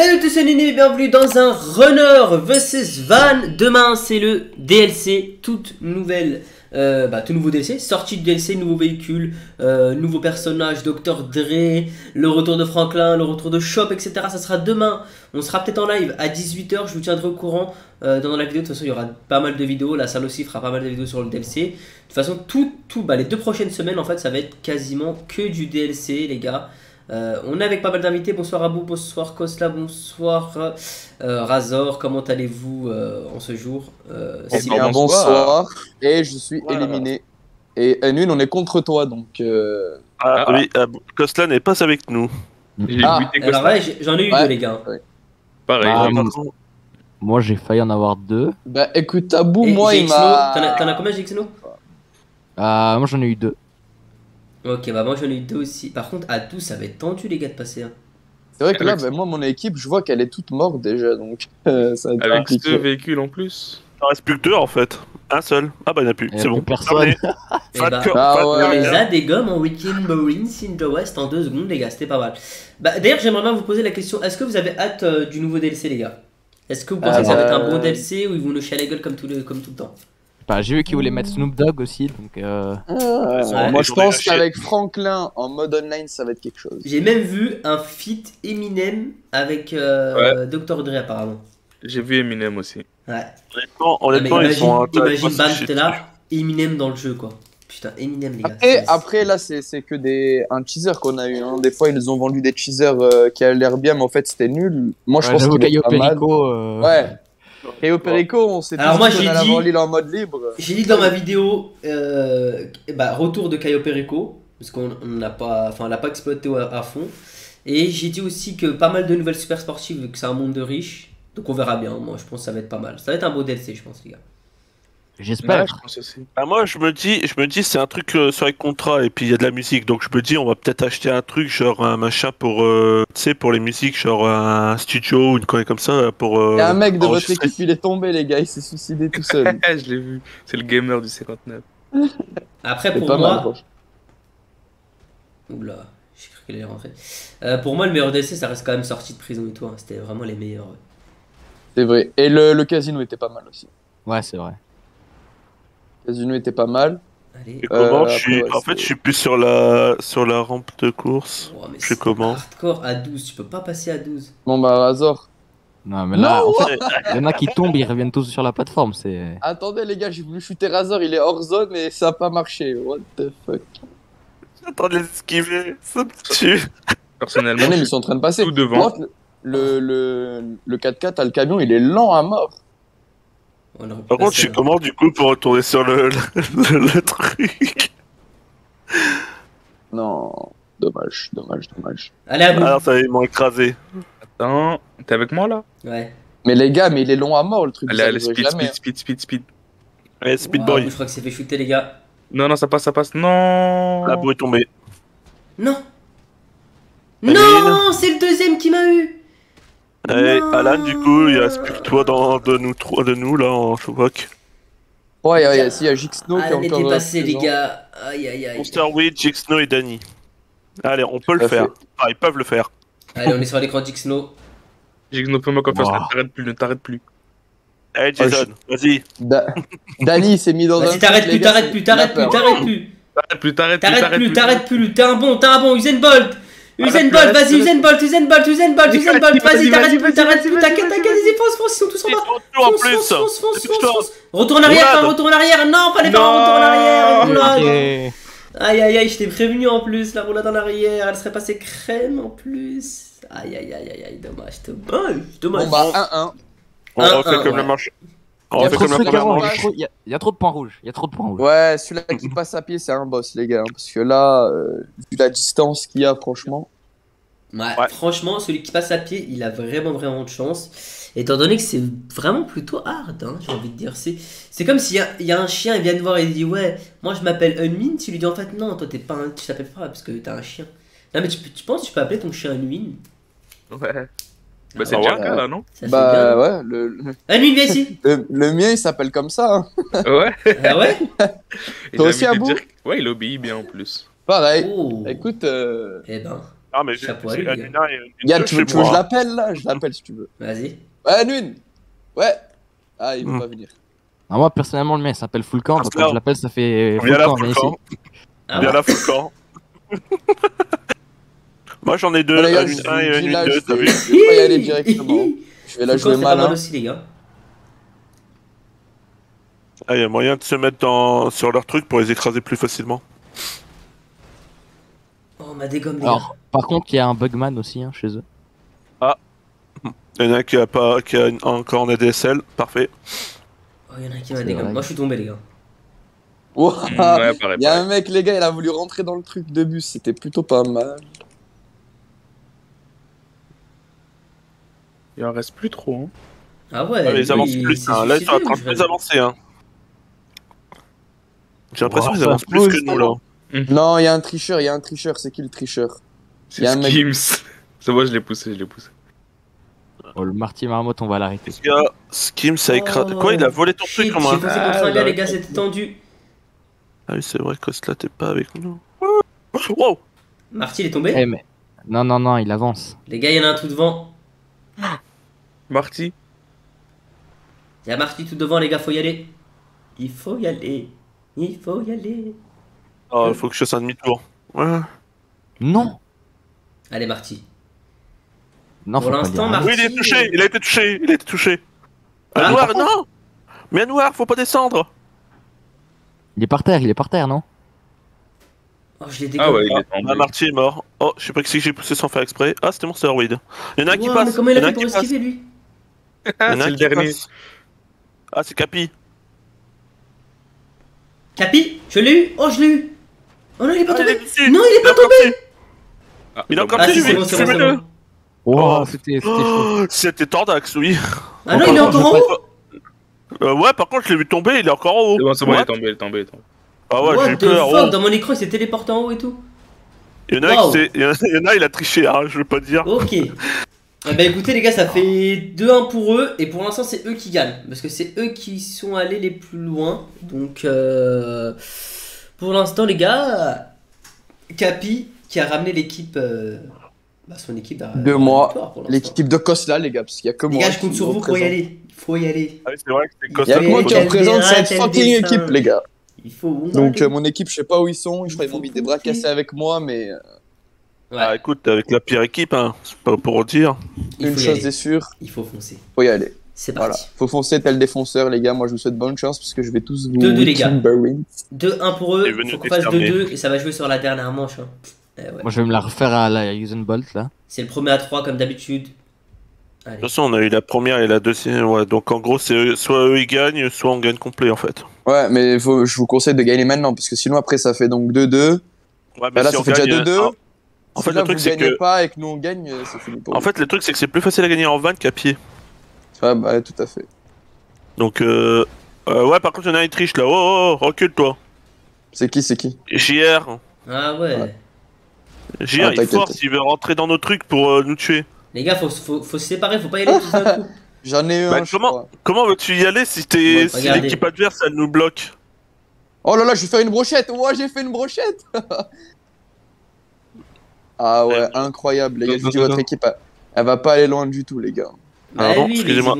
Salut tous, c'est Nini et bienvenue dans un Runner vs Van. Demain, c'est le DLC, toute nouvelle, euh, bah, tout nouveau DLC, sortie de DLC, nouveau véhicule, euh, nouveau personnage, Dr. Dre, le retour de Franklin, le retour de Shop, etc. Ça sera demain. On sera peut-être en live à 18h. Je vous tiendrai au courant euh, dans la vidéo. De toute façon, il y aura pas mal de vidéos. La salle aussi fera pas mal de vidéos sur le DLC. De toute façon, tout, tout, bah, les deux prochaines semaines, en fait, ça va être quasiment que du DLC, les gars. Euh, on est avec pas mal d'invités. Bonsoir Abou, bonsoir Kosla, bonsoir euh, Razor. Comment allez-vous euh, en ce jour euh, Eh si- bien, bonsoir. bonsoir. Et je suis Voilà. éliminé. Et Nune, on est contre toi, donc. euh, Ah, Ah. oui, ah, Kostla n'est pas avec nous. Ah, Alors ouais, j'en ai eu Ouais. deux, les gars. Pareil. Ah. Moi, j'ai failli en avoir deux. Bah écoute, Tabou, Et moi, il m'a. T'en as, combien, GXNO Ah, moi, j'en ai eu deux. Ok, bah moi j'en ai eu deux aussi. Par contre, à 12, ça va être tendu, les gars, de passer. hein. C'est vrai que là, Avec- bah, moi, mon équipe, je vois qu'elle est toute morte déjà, donc euh, ça va être Avec compliqué. ce véhicule en plus. Il en reste plus que deux en fait. Un seul. Ah bah il n'y en a plus. C'est bon. personne. Fat bah, Ah ouais. on les a des gommes en Weekend Marines in the West en deux secondes, les gars, c'était pas mal. Bah, D'ailleurs, j'aimerais bien vous poser la question est-ce que vous avez hâte euh, du nouveau DLC, les gars? Est-ce que vous pensez Euh, que ça va être un bon euh, DLC ou ils vont nous chier à la gueule comme tout le, comme tout le temps? Bah, j'ai vu qu'ils voulaient mettre Snoop Dogg aussi, donc euh... Ah, ouais, Ouais. Moi, je pense qu'avec Franklin en mode online, ça va être quelque chose. J'ai même vu un feat Eminem avec euh, Dr. Dre, apparemment. J'ai vu Eminem aussi. Ouais. Honnêtement, Ah, mais honnêtement ils imagine, sont imagine Ban, intéressants. t'es là, Eminem dans le jeu, quoi. Putain, Eminem, les gars. Après, après là, c'est c'est que des un teaser qu'on a eu. Hein. Des fois, ils ont vendu des teasers euh, qui avaient l'air bien, mais en fait, c'était nul. Moi, je ouais, pense pas mal. Perico. euh, Caio Perico, on s'est Alors moi, j'ai dit- en mode libre. J'ai dit dans ma vidéo, euh, bah, retour de Caio Perico, parce qu'on on n'a pas, enfin, l'a pas exploité à, à fond. Et j'ai dit aussi que pas mal de nouvelles super sportives, vu que c'est un monde de riches. Donc on verra bien. Moi, je pense que ça va être pas mal. Ça va être un beau DLC, je pense, les gars. J'espère. Ouais, je pense aussi. Ah, moi je me dis, je me dis c'est un truc euh, sur les contrats et puis il y a de la musique donc je me dis on va peut-être acheter un truc genre un machin pour euh, tu sais pour les musiques genre un studio ou une connerie comme ça pour euh, Il y a un mec de votre équipe, il est tombé, les gars, il s'est suicidé tout seul. je l'ai vu. C'est le gamer du 59. Après, pour pas moi, mal. Oula, j'ai cru qu'il allait rentrer. Euh, pour moi, le meilleur DLC, ça reste quand même sorti de prison et tout. hein. C'était vraiment les meilleurs. C'est vrai. Et le, le casino était pas mal aussi. Ouais, c'est vrai. Casino était pas mal. Allez. Et comment Euh, je suis après, ouais, en fait je suis plus sur la sur la rampe de course. Oh, mais je c'est comment. Hardcore à 12, tu peux pas passer à 12. Bon bah Razor. Non, mais là, Non, en fait, il y en a qui tombent, ils reviennent tous sur la plateforme. C'est. Attendez les gars, j'ai voulu shooter Razor, il est hors zone et ça a pas marché. What the fuck? J'attends de l'esquiver, ça me tue. Personnellement, Regardez, je ils suis sont en train de passer. tout devant. Le, le, le 4x4 à le camion, il est lent à mort. On Par contre, je suis comment du coup pour retourner sur le, le, le truc Non, dommage, dommage, dommage. Allez, à bout. Alors ça ils m'ont écrasé. Attends, t'es avec moi là? Ouais. Mais les gars, mais il est long à mort le truc. Allez, allez, speed, jamais. speed, speed, speed, speed. Allez, Speed Wow, Boy. je crois que c'est fait shooter, les gars. Non, non, ça passe, ça passe. Non La boue est tombée. Non Non C'est le deuxième qui m'a eu Allez, Non. Alan, du coup, il reste plus que toi dans, de nous trois de nous là en showbox. Ouais, ouais, ouais, si, il y a Jixno qui est encore. était euh, passé, les gars. Aïe, aïe, aïe. Monster Weed, Jixno et Danny. Allez, on peut le faire. fait. Ah, ils peuvent le faire. Allez, on est sur l'écran d'Ixno. J'ai que fais-moi confiance, Wow. ne t'arrête plus, ne t'arrête plus. Allez, Jason, vas-y. Da- Dani il s'est mis dans un. Vas-y, t'arrêtes plus, t'arrêtes plus, t'arrêtes plus, t'arrêtes plus. T'arrêtes plus, t'arrêtes plus, T'arrêtes plus, t'arrêtes plus. T'es un bon, t'es un bon. Usain Bolt Usain Arrête, Bolt, vas-y. Usain Bolt, Usain Bolt, Usain Bolt, Usain vas-y, Bolt, vas-y, t'arrêtes plus, t'arrêtes plus, t'inquiète, t'inquiète, vas-y, fonce, fonce, ils sont tous en bas. Fonce, fonce, fonce, fonce. Retourne en arrière, Roulade. pas un retour en arrière. Non, fallait faire un retour en arrière. Roulade. Aïe, aïe, aïe, je t'ai prévenu en plus. La roulade en arrière, elle serait passée crème en plus. Aïe, aïe, aïe, aïe, aïe, dommage, dommage, dommage. Bon bah 1-1. On Un, refait un, comme la manche. il y a trop- il y a- il y a trop de points rouges. Il y a trop de points rouges. Ouais, celui-là qui passe à pied, c'est un boss, les gars. hein, Parce que là, euh, vu la distance qu'il y a, franchement. Ouais, Ouais. franchement, celui qui passe à pied, il a vraiment, vraiment de chance. Étant donné que c'est vraiment plutôt hard, hein, j'ai envie de dire. C'est, c'est comme s'il y a, il y a un chien, il vient te voir et il dit Ouais, moi je m'appelle Unmin. Tu lui dis en fait, non, toi t'es pas un, tu t'appelles pas parce que t'as un chien. Non, mais tu, tu penses que tu peux appeler ton chien Unmin Ouais. Bah, c'est Ah déjà ouais. le cas là, non? Ça Bah bien. ouais, le, le, Unmin, viens ici le- le mien il s'appelle comme ça. hein. Ouais? Ah ouais? Et Toi aussi, dire que- Ouais, il obéit bien en plus. Pareil. Oh Écoute, euh, Eh ben. Ah, mais j'ai deux tu veux, que je l'appelle là? Je l'appelle si tu veux. Vas-y. Ouais, Nune Ouais Ah, il veut Hmm. pas venir. Ah, moi, personnellement, le mien il s'appelle Fulcan. Donc, Parce quand que- je l'appelle, ça fait Viens là, Fulcan. Ah Viens ouais. là, Fulcan. Moi, j'en ai deux, Bon, les gars, un je une vous 1 et une là, 2, je t'as vais- vu je vais pas y aller directement. Je vais la jouer malin. aussi, les gars. Ah, il y a moyen de se mettre dans... sur leur truc pour les écraser plus facilement. Oh, on m'a dégomme, les gars. Alors, par contre, il y a un Bugman aussi hein, chez eux. Il y en a un qui a, pas... qui a une- encore en ADSL, parfait. Oh, il y en a un qui m'a C'est vrai. Moi, je suis tombé, les gars. Ouah, ouais, pareil. Il y a pareil. un mec, les gars, il a voulu rentrer dans le truc de bus, c'était plutôt pas mal. Il en reste plus trop. Hein. Ah ouais. Ah, mais ils lui, avancent il plus, hein. là ils sont en suicidé, train ou de je plus avancer. Hein. J'ai l'impression qu'ils avancent plus que nous là. Non, il y a un tricheur, il y a un tricheur, c'est qui le tricheur? C'est mec- Skims. C'est moi, je l'ai poussé, je l'ai poussé. Oh, le Marty Marmotte, on va l'arrêter. Skims a écrasé. Oh, Quoi, il a volé ton truc Shit, J'ai foncé contre un Ah, gars, les gars, c'était tendu. Ah oui, c'est vrai que cela t'es pas avec nous. Wow Marty, il est tombé? Eh, mais. Non, non, non, il avance. Les gars, il y en a un tout devant. Marty Il y a Marty tout devant, les gars, faut y aller. Il faut y aller. Il faut y aller. Oh, il faut que je fasse un demi-tour. Ouais. Non Allez, Marty. Non, Pour l'instant. Marty- Oui, il est touché, il a été touché, il a été touché. Ah, Un noir, non Mais un noir, faut pas descendre Il est par terre, il est par terre, non? Oh, je l'ai. Ah ouais, il est Ah. Marty est mort. Oh, je sais pas qui c'est que j'ai poussé sans faire exprès. Ah, c'était mon Weed. Il y en a un qui passe. mais comment il y en a fait pour esquiver, lui Ah, en a un c'est le qui dernier. passe. Ah, c'est Capi. Capi, je l'ai eu Oh, je l'ai eu Oh non, il est pas Ah, tombé est. Non, il est pas encore tombé. Ah, Il a encore Ah, c'est bon, c'est bon, bon. Oh, Oh. c'était c'était chaud. Oh, C'était Tordax, oui. Ah non, il est encore en haut Euh, ouais, par contre, je l'ai vu tomber, il est encore en haut. C'est bon, c'est bon, il est tombé, il est tombé, est. Ah ouais, j'ai peur. fuck oh. Dans mon écran, il s'est téléporté en haut et tout. Il y en a Wow. qui s'est- il y en a- il y en a, il a triché, hein, je veux pas dire. Ok. Eh ben écoutez les gars, ça fait 2-1 pour eux et pour l'instant c'est eux qui gagnent parce que c'est eux qui sont allés les plus loin. Donc euh, pour l'instant les gars, Capi qui a ramené l'équipe, euh, bah, son équipe De moi, victoire pour l'instant. L'équipe de Cosla, les gars, parce qu'il y a que Les moi. gars, je compte sur vous pour y aller. Il faut y aller. Ah oui, c'est vrai que c'est Il Il y Costa. a que moi qui représente cette fucking équipe, les gars. Il faut. Donc euh, mon équipe, je sais pas où ils sont. Je crois Il qu'ils m'ont faut mis des bras cassés avec moi, mais euh, Ouais, Ah écoute, avec la pire équipe, hein, c'est pas pour dire. une chose aller. est sûre, Il faut foncer. faut y aller. C'est Voilà. parti. Faut foncer tel défenseur, les gars. Moi, je vous souhaite bonne chance parce que je vais tous vous. Deux, deux, les gars. Timberwolves. 2-1 pour eux. Faut qu'on fasse t'exterminer. 2-2 et ça va jouer sur la dernière manche. hein. Eh ouais. Moi, je vais me la refaire à la Usain Bolt, là. C'est le premier à 3 comme d'habitude. De toute façon, on a eu la première et la deuxième. Ouais, donc en gros, c'est soit eux ils gagnent, soit on gagne complet en fait. Ouais, mais faut, je vous conseille de gagner maintenant parce que sinon après ça fait donc 2-2. Ouais, Bah là, ça on fait déjà gagne, 2-2. euh, En Si fait, là, le truc, vous c'est gagnez que. pas et que nous on gagne, euh, c'est fini pour En vous. fait, le truc, c'est que c'est plus facile à gagner en van qu'à pied. Ouais, bah ouais, tout à fait. Donc, euh... euh, ouais, par contre, il y en a un qui triche là. Oh, oh, oh, recule-toi. C'est qui, c'est qui JR. Ah ouais. Ouais. JR, Ah, il force, il veut rentrer dans nos trucs pour euh, nous tuer. Les gars, faut, faut, faut se séparer, faut pas y aller tous d'un coup. J'en ai eu Bah, un, comment- crois. Comment veux-tu y aller si, t'es... Ouais, si l'équipe adverse, elle nous bloque Oh là là, je vais faire une brochette. Ouais, j'ai fait une brochette. ah ouais, incroyable, les gars. Je dis, votre équipe, elle, elle va pas aller loin du tout, les gars. Bah Pardon, oui, excusez-moi.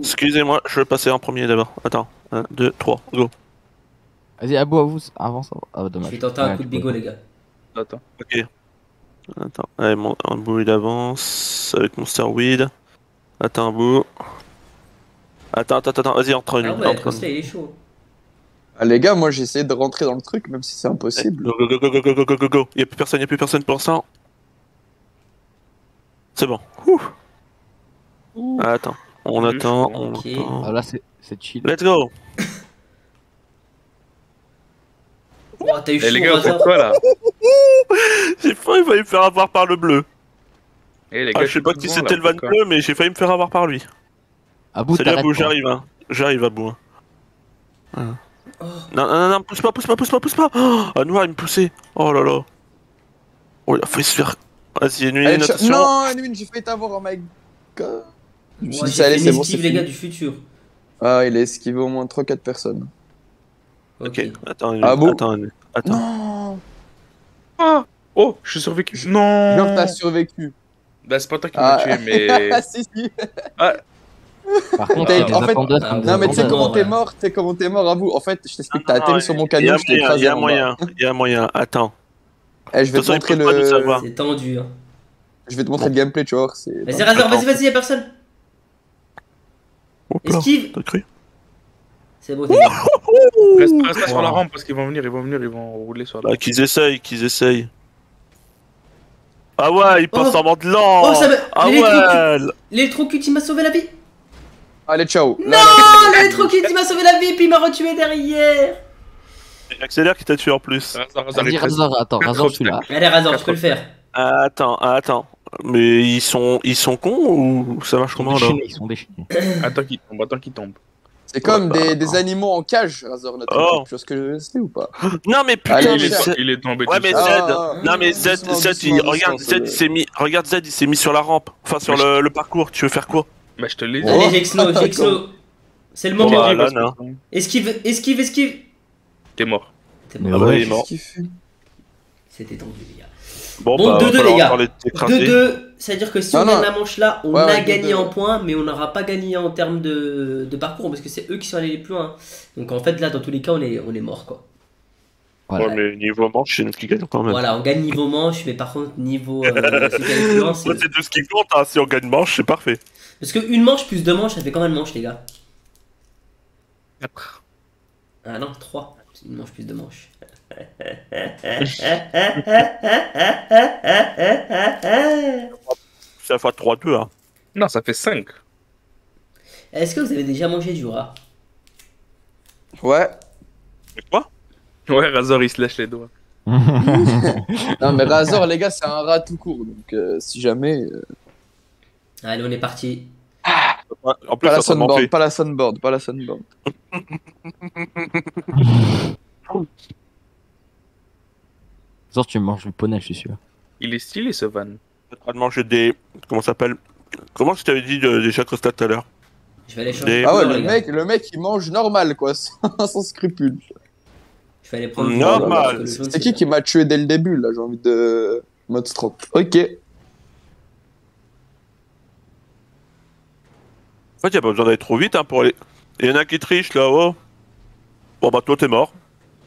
Excusez-moi, je vais passer en premier d'abord. Attends, 1, 2, 3, go. Vas-y, à bout, à vous. Avance. Ah, Je dommage. vais tenter un Ouais, coup de bigot, les gars. Attends. Ok. Attends, allez, mon, un bout il avance avec Monster Weed. Attends un bout. Attends, attends, attends, vas-y, entre une. Ah ouais, entre une. il est chaud. Ah, les gars, moi j'ai essayé de rentrer dans le truc, même si c'est impossible. Go, go, go, go, go, go, go, go, go, go. Y'a plus personne, y'a plus personne pour l'instant. C'est bon. Ouh. Attends, on Mhm. attend, on attend. Ah, là, c'est c'est chill. Let's go. Oh, t'as eu Eh chaud, les gars, vous quoi là J'ai failli, il va me faire avoir par le bleu. Eh les Ah, gars, je sais pas qui c'était le van bleu, mais j'ai failli me faire avoir par lui. À bout, Salut à bout, j'arrive, hein. J'arrive à bout. hein. Hein. Oh. Non, non, non, non, pousse pas, pousse pas, pousse pas, pousse pas. Oh, à noir, il me poussait. Oh là là. Oh, il a failli se faire. Vas-y, nuit, Allez, attention. non, Edwin, j'ai failli t'avoir, oh my god. Je me suis dit, allez, fait c'est bon, les gars, du futur. Ah, il a esquivé au moins 3-4 personnes. Ok, attends, Ah bon attends, attends. Non Oh, je suis survécu. Genre, Non t'as survécu. Bah, c'est pas toi qui Ah. m'as tué, mais. si, si. Par contre, des en fait- Ah, Non, mais tu sais comment t'es mort, tu sais comment t'es mort à vous. En fait, je t'explique, t'as Non, atterri sur mon Il y a camion, je t'ai moyen, il écrasé y a en bas. moyen, il y a moyen. Attends. Eh, je vais te montrer le. C'est tendu. Hein. je vais te montrer le gameplay, tu vois. c'est- Vas-y, vas-y, vas-y, y'a personne. Là, Esquive. t'as cru C'est bon. Reste, reste là sur la rampe parce qu'ils vont venir, ils vont venir, ils vont rouler sur la Bah, rampe. qu'ils essayent, qu'ils essayent. Ah ouais, il passe Oh. en mode lent Oh, ça me. Ah L'électrocu- ouais L'électrocute, il m'a sauvé la vie. Allez, ciao. Non, l'électrocute, il m'a sauvé la vie, puis il m'a retué derrière. Accélère qui t'a tué en plus. Razor, Razor, Vas-y, il te reste- Razor, attends, Razor, je suis là. Allez, Razor, je peux le faire. Attends, attends. Mais ils sont, ils sont cons ou ça marche Ils sont comment là ils sont déchaînés. Attends qu'il tombe, attends qu'il tombe. C'est comme des, des animaux en cage, Razor, notamment. Oh. Tu vois ce que je sais ou pas Non mais putain, Allez, il, est, Z- il est tombé Ouais mais Z. Ah, non mais Z, doucement, Z, doucement, il, regarde doucement, Z, il s'est mis, regarde Z, il s'est mis sur la rampe, enfin sur le, le parcours. Tu veux faire quoi? Bah, je te l'ai dit. Oh. Allez, Jexno, Jexno. C'est le moment. Voilà, que non. Esquive, esquive, esquive. T'es mort. T'es mort. Ah ouais, il est mort. C'était tendu, les gars. Bon, Bon, bah, 2-2, va falloir les gars. encore les écraser. 2-2, c'est-à-dire que si Non, on gagne la manche là, on Ouais, a ouais, gagné 2-2. en points, mais on n'aura pas gagné en termes de, de parcours parce que c'est eux qui sont allés les plus loin. Donc en fait, là, dans tous les cas, on est, on est mort quoi. Voilà. Ouais, mais niveau manche, c'est nous qui gagnons quand même. Voilà, on gagne niveau manche, mais par contre, niveau euh, c'est- Ouais, tout ce qui compte, hein. si on gagne manche, c'est parfait. Parce qu'une manche plus deux manches, ça fait combien de manches, les gars? Ah non, 3. Une manche plus deux manches. C'est la fois 3-2, hein. Non, ça fait 5. Est-ce que vous avez déjà mangé du rat? Ouais. Mais quoi? Ouais, Razor il se lèche les doigts. Non, mais Razor, les gars, c'est un rat tout court. Donc, euh, si jamais. euh, Allez, on est parti. En plus, Pas la ça sent sunboard, pas la sunboard, pas la sunboard. Tu manges du poney, je suis sûr. Il est stylé ce van. en train de manger des. Comment ça s'appelle? Comment je t'avais dit de- des chakras tout à l'heure? Je vais aller Des- Ah ouais, le mec, le mec, il mange normal, quoi, sans, scrupule. Je vais aller prendre Normal. le C'est qui qui m'a tué dès le début, là J'ai envie de. Mode stroke. Ok. En fait, y a pas besoin d'aller trop vite hein, pour aller. Il y en a qui trichent là-haut. Bon, bah, toi, t'es mort.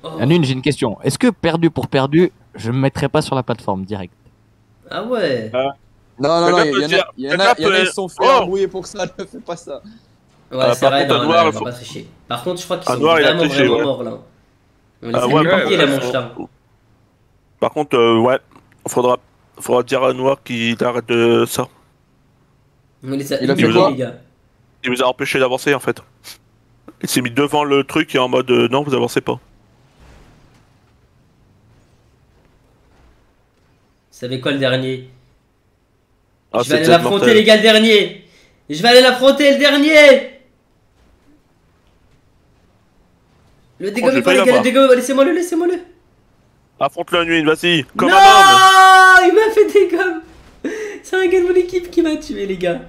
Oh. Anune, j'ai une question. Est-ce que perdu pour perdu, je me mettrai pas sur la plateforme direct Ah ouais. Non, non, non, Quelqu'un il y, en a, y en a, quelqu'un il y en a, peut- ils se sont fait Oh embrouiller pour ça, ne fais pas ça. Ouais, Ah, c'est par vrai, contre, non, Noir, non, faut- va pas tricher. Par contre, je crois qu'ils À sont Noir, il a vraiment, triché, vraiment ouais. morts là. On les Ah a ouais, bah, piquer, la manche là. Par contre, euh, ouais, faudra, faudra dire à Noir qu'il arrête de ça. On les a Il a fait quoi les gars. Il nous a empêché d'avancer en fait. Il s'est mis devant le truc et en mode euh, non, vous avancez pas. Savez quoi le dernier Ah, Je vais aller l'affronter, les gars, le dernier Je vais aller l'affronter, le dernier Le dégommez j'ai pas, les gars, le dégommez laissez-moi le, laissez-moi le Affronte la nuit, vas-y, comme Non. Il m'a fait des gommes C'est un gars de mon équipe qui m'a tué, les gars.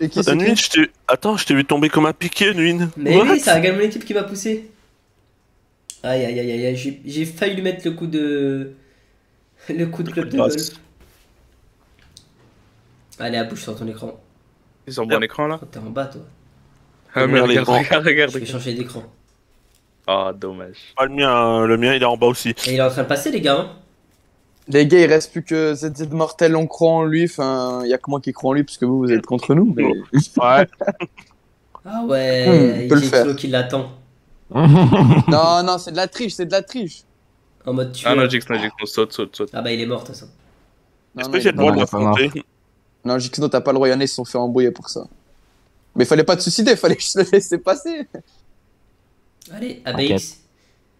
Et qui je t'ai- Attends, je t'ai vu tomber comme un piqué, Nuit. Mais What oui, c'est un gars de mon équipe qui m'a poussé. Aïe aïe aïe aïe, j'ai failli lui mettre le coup de. Le coup de club de golf. Allez, à bouche sur ton écran. Ils sont bon Yep. écran là Oh, T'es en bas, toi. Ah, mais Regarde regarde, l'écran. regarde, regarde. Je vais changer d'écran. Ah, dommage. Ah, le mien, le mien, il est en bas aussi. Et il est en train de passer, les gars. hein. Les gars, il reste plus que ZZ Mortel, on croit en lui. Enfin, il y a que moi qui crois en lui, parce que vous, vous êtes contre nous. Mais... Ouais. Ah ouais, Hmm, il peut le y a faire. Qui l'attend. non, non, c'est de la triche, c'est de la triche. En mode tueur. Ah non, Jix, non, Jix, non, saute, saute, saute. Ah bah il est mort de toute façon. Non, Est-ce non, que il- j'ai le droit non, de il est pas mort. l'affronter non Jixno, t'as pas le droit, ils se sont fait embrouiller pour ça. Mais fallait pas te suicider, fallait juste le laisser passer. Allez, ABX.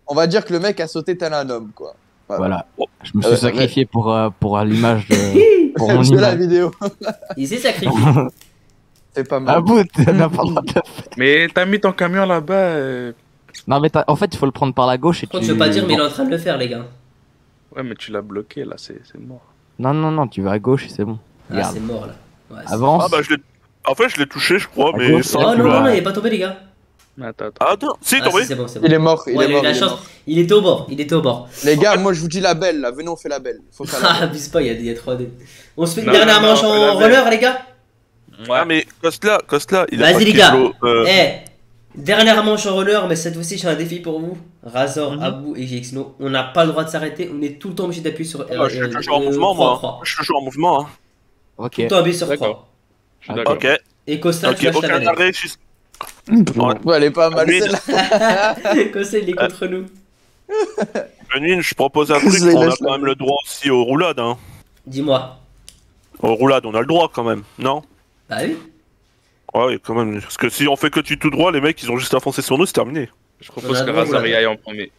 On va dire que le mec a sauté tel un homme, quoi. Voilà. Oh. Je me suis Euh, sacrifié pour, euh, pour euh, l'image de. Pour mon J'ai la vidéo. Il s'est sacrifié. C'est pas Ah mal. bout, n'a pas le droit de le faire. Mais t'as mis ton camion là-bas. Non, mais t'as- en fait, il faut le prendre par la gauche et contre, tu. je veux pas dire, mais il est en train de le faire, les gars. Ouais, mais tu l'as bloqué là, c'est c'est mort. Non, non, non, tu vas à gauche et c'est bon. Ah, c'est mort là. Ouais, Avance. Ah, bah, je l'ai. En fait, je l'ai touché, je crois, À mais gauche. sans Oh non, non, il est pas tombé, les gars. Attends, attends. Ah si, Ah, tombé. si, c'est bon, c'est bon. Il est mort, il Ouais, est il a eu mort. la il est chance. mort. Il était au bord, il était au bord. Les gars, moi je vous dis la belle là, venez on fait la belle. Faut faire la Ah, abuse pas, il y a, il y a 3D. On se fait une Non, dernière non, manche en roller, les gars Ah, mais Kostla, Kostla, il a Vas-y, pas les de gars. Euh, Eh Dernière manche en roller, mais cette fois-ci j'ai un défi pour vous. Razor, Mhm. Abou et GXNO. On n'a pas le droit de s'arrêter, on est tout le temps obligé d'appuyer sur moi, je suis euh, toujours en euh, mouvement, moi. Je suis toujours en mouvement. Hein. Ok. Tout le temps appuyer sur D'accord. 3. Je suis d'accord. Ok, Et Costa, ok, tu lâches la aucun arrêt. juste- Ouais, elle est pas mal celle-là. Costa, il est contre nous. Benune, je propose un Je truc, on a quand même le droit aussi aux roulades. Hein. Dis-moi. Aux roulades, on a le droit quand même, non? Bah oui. Ouais, quand même. Parce que si on fait que tu tout droit, les mecs, ils ont juste à foncer sur nous, c'est terminé. Je propose a que y aille en premier.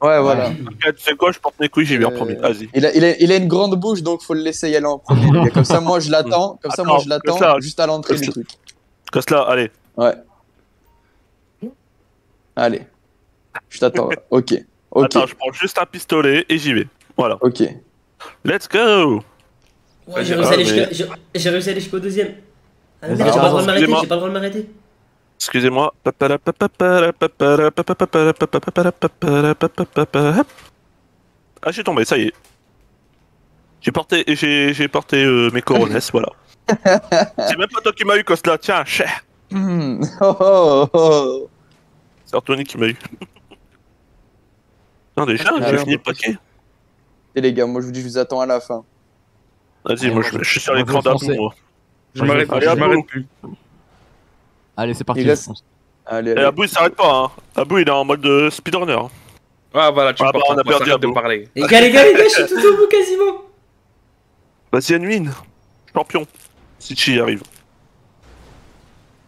Ouais, voilà. Tu sais quoi, je porte mes couilles, j'y vais en Euh, premier. Vas-y. Il a, il, a, il a une grande bouche donc faut le laisser y aller en premier. Comme ça, moi je l'attends. Comme ça, moi je l'attends juste à l'entrée du truc. Kostla, allez. Ouais. Allez. Je t'attends. Ok. Ok. Attends, je prends juste un pistolet et j'y vais. Voilà. Ok. Let's go Ouais, Ah, j'ai réussi à aller jusqu'au deuxième. Ah merde, j'ai pas le droit de m'arrêter, excusez-moi. j'ai pas le droit de m'arrêter. Excusez-moi. Ah, j'ai tombé, ça y est. J'ai porté, j'ai, j'ai porté euh, mes coronesses, voilà. C'est même pas toi qui m'as eu, Kostla. Tiens, cher. Hmm. Oh, oh, oh. C'est Anthony qui m'a eu. Non, déjà, Ah, j'ai fini le pas paquet. Et les gars, moi je vous dis, je vous attends à la fin. Vas-y, moi, moi, je, je suis sur l'écran moi. Je m'arrête Allez, je m'arrête plus. Allez, c'est parti. Reste- fonce. Allez, Et. Abou, il s'arrête pas, hein. Abou, il est en mode de speedrunner. Ah voilà, tu Ah, peux bah, on a perdu de parler. Les gars, les gars, les gars, je suis tout au bout quasiment. Vas-y, Anwin. Champion. Si tu y arrives.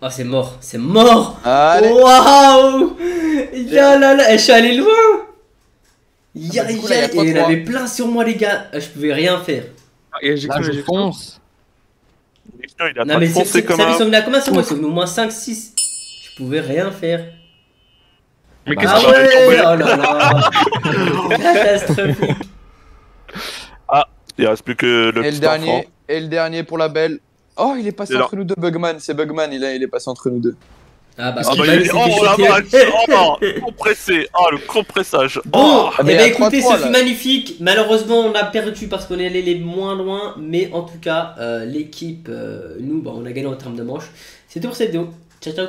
Oh, c'est mort, c'est mort. Waouh Ya là là, eh, je suis allé loin Ya Ah bah, ya, il y en 3-3. avait plein sur moi les gars, Euh, je pouvais rien faire. Ah, et j'ai Là, je fonce. Putain, il a Non pas mais c'est foncé c'est- comme ça un... ils sont venus à combien sur moi venus au moins 5, 6. Je pouvais rien faire. Mais Bah, qu'est-ce Ah ça que va, ouais. Oh là là Catastrophique Il reste plus que le Et le petit dernier, enfant. et le dernier pour la belle. Oh, il est passé là. entre nous deux, Bugman. C'est Bugman, il, est- il est passé entre nous deux. Ah bah, Ah ce bah, il Oh la vache Oh, compressé Oh, le compressage Bon, Oh Ah, mais eh ben écoutez, 3-3, ce fut magnifique. Malheureusement, on a perdu parce qu'on est allé les moins loin. Mais en tout cas, euh, l'équipe, euh, nous, bah, on a gagné en termes de manche. C'était pour cette vidéo. Ciao, ciao tout le monde.